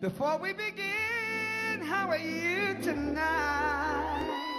Before we begin, how are you tonight?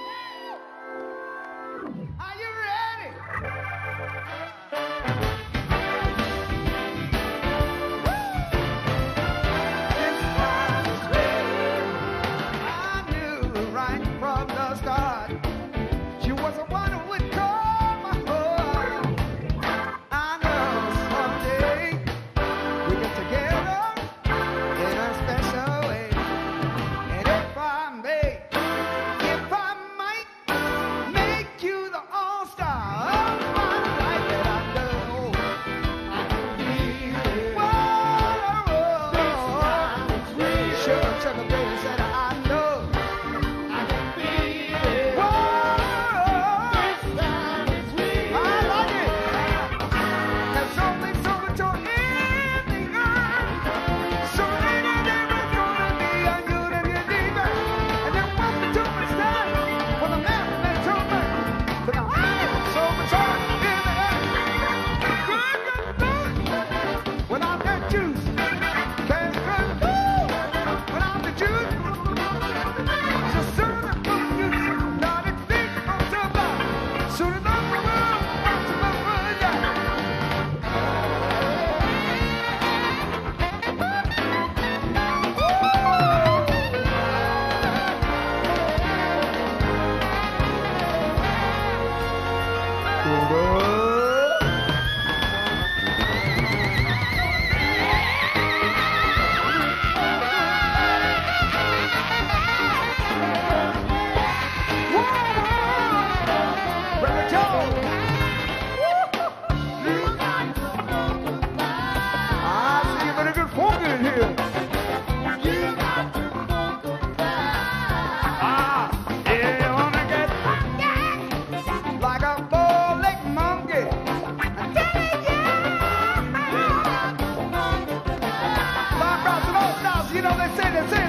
在的在。